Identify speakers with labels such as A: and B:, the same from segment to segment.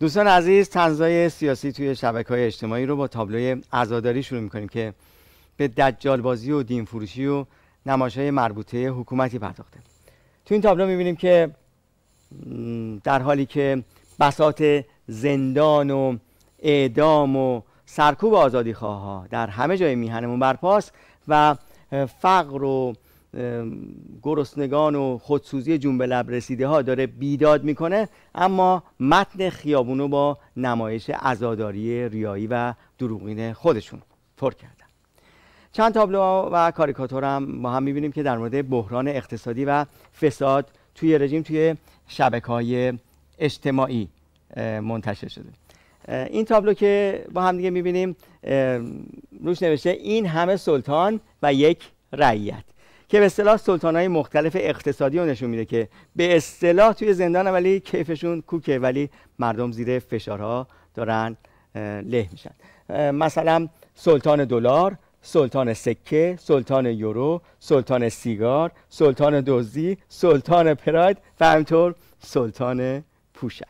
A: دوستان عزیز تنزای سیاسی توی شبکه های اجتماعی رو با تابلوی عزاداری شروع می‌کنیم که به دجال بازی و دین فروشی و نمایش های مربوطه حکومتی پرداخته. تو این تابلو می‌بینیم که در حالی که بساط زندان و اعدام و سرکوب آزادی خواه در همه جای میهنمون برپاست و فقر و گرسنگان و خودسوزی جون لب رسیده ها داره بیداد می‌کنه اما متن خیابونو با نمایش عزاداری ریایی و دروغین خودشون پر کردن. چند تابلو و کاریکاتور هم با هم می‌بینیم که در مورد بحران اقتصادی و فساد توی رژیم توی شبکه های اجتماعی منتشر شده. این تابلو که با هم دیگه می‌بینیم روش نوشته این همه سلطان و یک رعیت. که به اصطلاح سلطان های مختلف اقتصادی رو نشون میده که به اصطلاح توی زندان ولی کیفشون کوکه ولی مردم زیر فشارها دارن له میشن. مثلا سلطان دلار سلطان سکه سلطان یورو سلطان سیگار سلطان دزدی سلطان پراید و همینطور سلطان پوشک.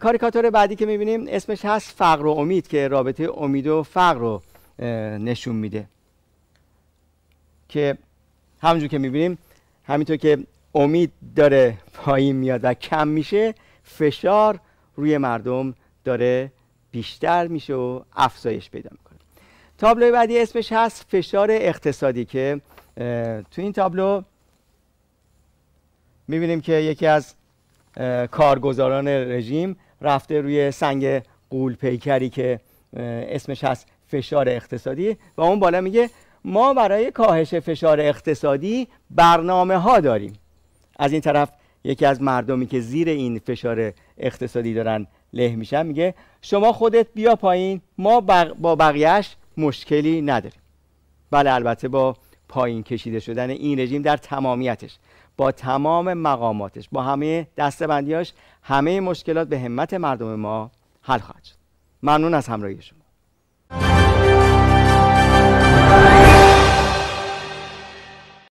A: کاریکاتور بعدی که می‌بینیم اسمش هست فقر و امید که رابطه امید و فقر رو نشون میده. که همونجور که می‌بینیم همینطور که امید داره پایین میاد و کم میشه فشار روی مردم داره بیشتر میشه و افزایش پیدا می‌کنه. تابلو بعدی اسمش هست فشار اقتصادی که تو این تابلو می‌بینیم که یکی از کارگزاران رژیم رفته روی سنگ قول پیکری که اسمش هست فشار اقتصادی و اون بالا میگه ما برای کاهش فشار اقتصادی برنامه ها داریم. از این طرف یکی از مردمی که زیر این فشار اقتصادی دارن له میشن میگه شما خودت بیا پایین ما با بقیهش مشکلی نداریم. بله البته با پایین کشیده شدن این رژیم در تمامیتش با تمام مقاماتش با همه دستبندیاش همه مشکلات به همت مردم ما حل خواهد شد. ممنون از همراهی شما.